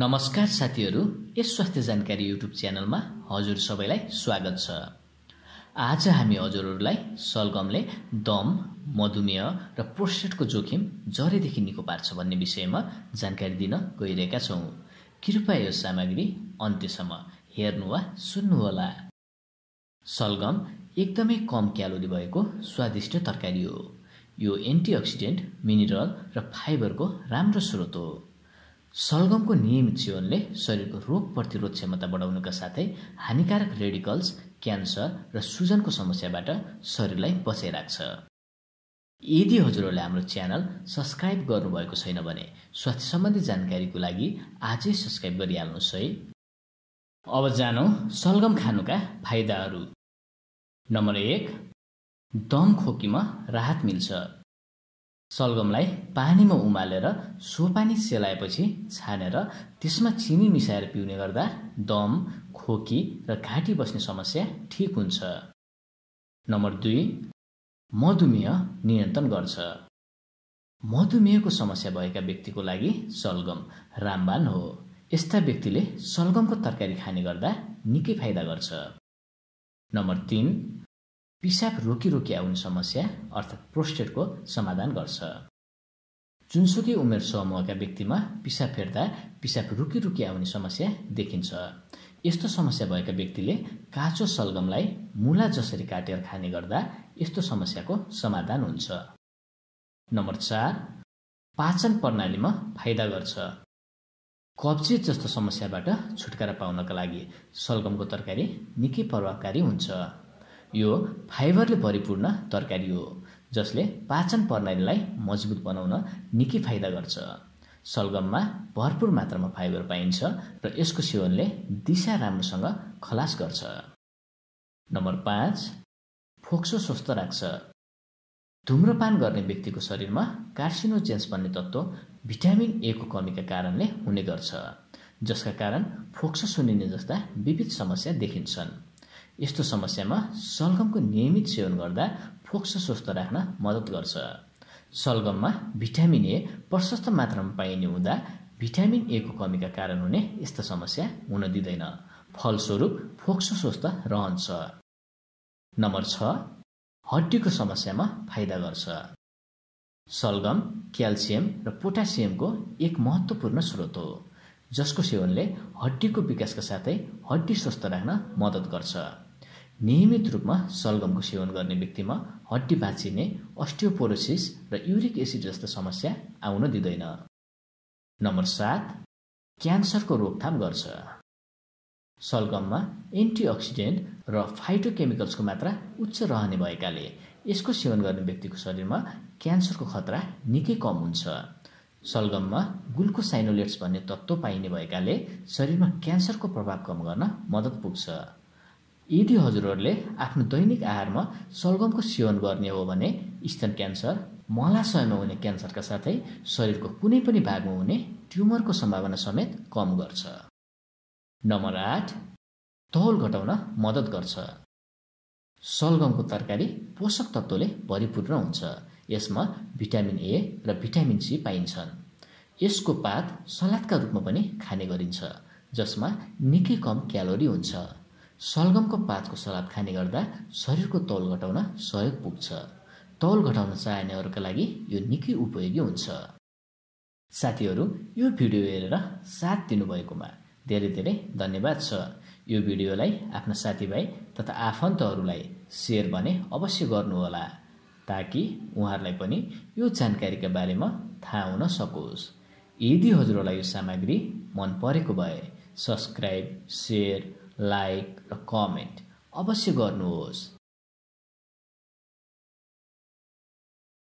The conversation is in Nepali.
नमस्कार साथीहरू यस स्वास्थ्य जानकारी युट्युब च्यानलमा हजुर सबैलाई स्वागत छ। आज हामी हजुरहरूलाई सलगमले दम मधुमेह र प्रोस्टेटको जोखिम जरेदेखि निको पार्छ भन्ने विषयमा जानकारी दिन गइरहेका छौँ। कृपया यो सामग्री अन्त्यसम्म हेर्नु वा सुन्नुहोला सलगम एकदमै कम क्यालोरी भएको स्वादिष्ट तरकारी हो। यो एन्टिअक्सिडेन्ट मिनरल र फाइबरको राम्रो स्रोत हो। सलगमको नियमित सेवनले शरीरको रोग प्रतिरोध क्षमता बढाउनुका साथै हानिकारक रेडिकल्स क्यान्सर र सुजनको समस्याबाट शरीरलाई बचाइराख्छ यदि हजुरहरूले हाम्रो च्यानल सब्सक्राइब गर्नुभएको छैन भने स्वास्थ्य सम्बन्धी जानकारीको लागि आजै सब्सक्राइब गरिहाल्नुहोस् है। अब जानौँ सलगम खानुका फाइदाहरू। नम्बर एक दम खोकीमा राहत मिल्छ। सलगमलाई पानीमा उमालेर सो पानी सेलाएपछि छानेर त्यसमा चिनी मिसाएर पिउने गर्दा दम खोकी र घाँटी बस्ने समस्या ठिक हुन्छ। नम्बर दुई मधुमेह नियन्त्रण गर्छ। मधुमेहको समस्या भएका व्यक्तिको लागि सलगम रामबान हो। यस्ता व्यक्तिले सलगमको तरकारी खाने गर्दा निकै फाइदा गर्छ। नम्बर तिन पिसाब रोकी रोकी आउने समस्या अर्थात् प्रोस्टेटको समाधान गर्छ। जुनसुकै उमेर समूहका व्यक्तिमा पिसाब फेर्दा पिसाब रुकी रुकी आउने समस्या देखिन्छ। यस्तो समस्या भएका व्यक्तिले काँचो सलगमलाई मुला जसरी काटेर खाने गर्दा यस्तो समस्याको समाधान हुन्छ। नम्बर चार पाचन प्रणालीमा फाइदा गर्छ। कब्जियत जस्तो समस्याबाट छुटकारा पाउनका लागि सलगमको तरकारी निकै प्रभावकारी हुन्छ। यो फाइबरले परिपूर्ण तरकारी हो जसले पाचन प्रणालीलाई मजबुत बनाउन निकै फाइदा गर्छ। सलगममा भरपुर मात्रामा फाइबर पाइन्छ र यसको सेवनले दिशा राम्रोसँग खलास गर्छ। नम्बर पाँच फोक्सो स्वस्थ राख्छ। धुम्रपान गर्ने व्यक्तिको शरीरमा कार्सिनोजेन्स भन्ने तत्त्व भिटामिन एको कमीका कारणले हुने गर्छ जसका कारण फोक्सो सुनिने जस्ता विविध समस्या देखिन्छन्। यस्तो समस्यामा सलगमको नियमित सेवन गर्दा फोक्स स्वस्थ राख्न मद्दत गर्छ। सलगममा भिटामिन ए प्रशस्त मात्रामा पाइने हुँदा भिटामिन एको कमीका कारण हुने यस्ता समस्या हुन दिँदैन। फलस्वरूप फोक्सो स्वस्थ रहन्छ। नम्बर छ हड्डीको समस्यामा फाइदा गर्छ। सलगम क्याल्सियम र पोटासियमको एक महत्त्वपूर्ण स्रोत हो जसको सेवनले हड्डीको विकासका साथै हड्डी स्वस्थ राख्न मद्दत गर्छ। नियमित रूपमा सलगमको सेवन गर्ने व्यक्तिमा हड्डी बाँचिने अस्टियोपोरोसिस र युरिक एसिड जस्ता समस्या आउन दिँदैन। नम्बर सात क्यान्सरको रोकथाम गर्छ। सलगममा एन्टिअक्सिडेन्ट र फाइटोकेमिकल्सको मात्रा उच्च रहने भएकाले यसको सेवन गर्ने व्यक्तिको शरीरमा क्यान्सरको खतरा निकै कम हुन्छ। सलगममा ग्लुकोसाइनोलेट्स भन्ने तत्त्व पाइने भएकाले शरीरमा क्यान्सरको प्रभाव कम गर्न मद्दत पुग्छ। यदि हजुरहरूले आफ्नो दैनिक आहारमा सलगमको सेवन गर्ने हो भने स्तन क्यान्सर मलाशयमा हुने क्यान्सरका साथै शरीरको कुनै पनि भागमा हुने ट्युमरको सम्भावना समेत कम गर्छ। नम्बर आठ तौल घटाउन मद्दत गर्छ। सलगमको तरकारी पोषक तत्त्वले भरिपूर्ण हुन्छ। यसमा भिटामिन ए र भिटामिन सी पाइन्छन्। यसको पात सलादका रूपमा पनि खाने गरिन्छ जसमा निकै कम क्यालोरी हुन्छ। सलगमको पातको सलाद खाने गर्दा शरीरको तौल घटाउन सहयोग पुग्छ। तौल घटाउन चाहनेहरूका लागि यो निकै उपयोगी हुन्छ। साथीहरू यो भिडियो हेरेर साथ दिनुभएकोमा धेरै धेरै धन्यवाद छ। यो भिडियोलाई आफ्ना साथीभाइ तथा आफन्तहरूलाई सेयर भने अवश्य गर्नुहोला ताकि उहाँहरूलाई पनि यो जानकारीका बारेमा थाहा हुन सकोस्। यदि हजुरहरूलाई यो सामग्री मन परेको भए सब्सक्राइब सेयर लाइक र कमेन्ट अवश्य गर्नुहोस्